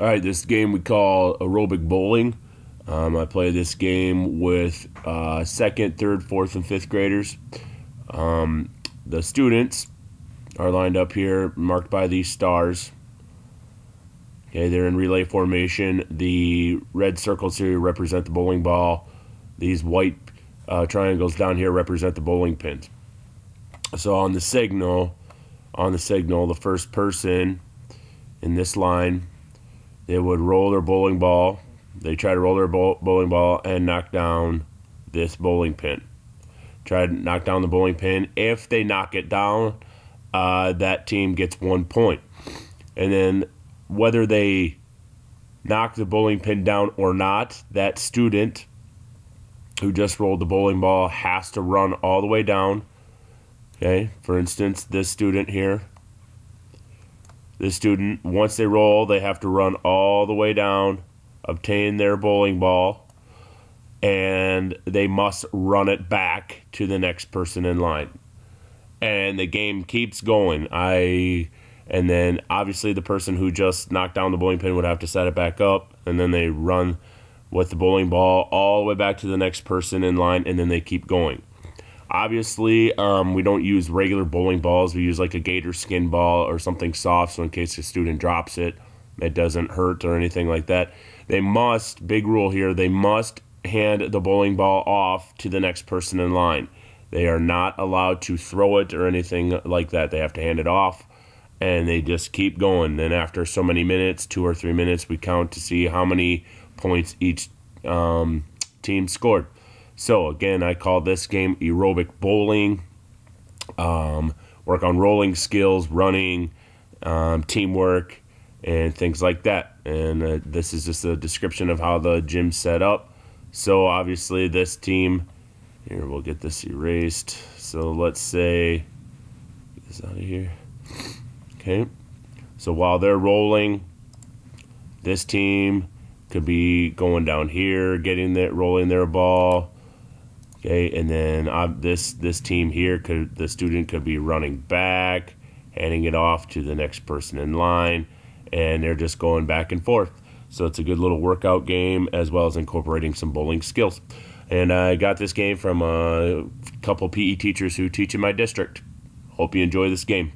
All right, this game we call aerobic bowling. Um, I play this game with uh, second, third, fourth, and fifth graders. Um, the students are lined up here, marked by these stars. Okay, they're in relay formation. The red circles here represent the bowling ball. These white uh, triangles down here represent the bowling pins. So on the signal, on the signal, the first person in this line they would roll their bowling ball. They try to roll their bowling ball and knock down this bowling pin. Try to knock down the bowling pin. If they knock it down, uh, that team gets one point. And then whether they knock the bowling pin down or not, that student who just rolled the bowling ball has to run all the way down. Okay, for instance, this student here the student, once they roll, they have to run all the way down, obtain their bowling ball, and they must run it back to the next person in line. And the game keeps going. I and then obviously the person who just knocked down the bowling pin would have to set it back up and then they run with the bowling ball all the way back to the next person in line and then they keep going. Obviously, um, we don't use regular bowling balls. We use like a gator skin ball or something soft, so in case a student drops it, it doesn't hurt or anything like that. They must, big rule here, they must hand the bowling ball off to the next person in line. They are not allowed to throw it or anything like that. They have to hand it off and they just keep going. Then after so many minutes, two or three minutes, we count to see how many points each um, team scored. So again, I call this game aerobic bowling. Um, work on rolling skills, running, um, teamwork, and things like that. And uh, this is just a description of how the gym's set up. So obviously, this team here we'll get this erased. So let's say get this out of here. Okay. So while they're rolling, this team could be going down here, getting that rolling their ball Okay, and then uh, this this team here could the student could be running back, handing it off to the next person in line, and they're just going back and forth. So it's a good little workout game as well as incorporating some bowling skills. And I got this game from a couple PE teachers who teach in my district. Hope you enjoy this game.